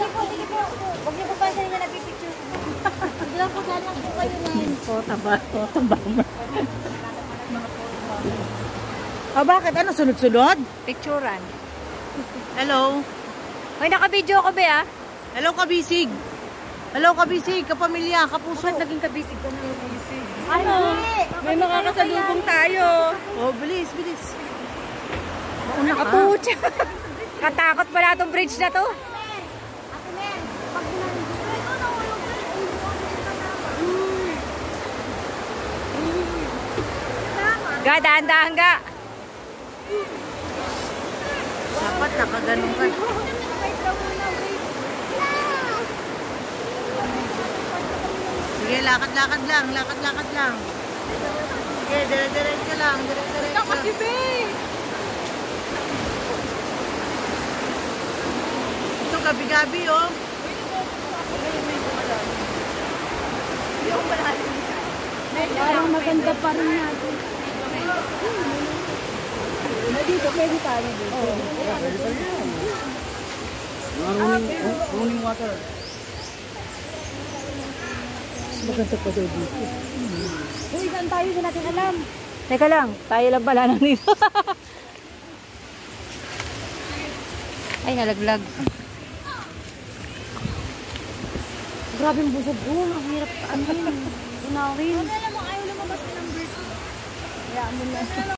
Sige po, sige po. Huwag niyo po pa sa inyo nagpipicture. Hindi lang po po kayo na yun. Oh, taba. Taba. Bakit? Ano, sunod-sunod? Picturean. Hello? Hoy, naka-video ko ba ah? Hello, kabisig. Hello, kabisig, kapamilya, kapuso. naging kabisig ka na kabisig? Ano? May makakasalubong tayo. Oh, bilis, bilis. Una ka po. Katakot pala itong bridge na to. Ga, dahan-dahan ga. Dapat nakaganon ka. Sige, lakad-lakad lang, lakad-lakad lang. Sige, dire-diretso lang, dire-diretso. Ito, gabi-gabi, oh. Parang maganda pa rin natin. Dito, pwede tayo dito. running water. Maganda pa daw dito. Uy, saan tayo? Hindi natin alam. Teka lang, tayo lang pala nang dito. Ay, nalaglag. Grabe yung busog ko. Ang hirap ano yun. Unawin. Alam mo, ayaw lumabas ng bird. Kaya mo na.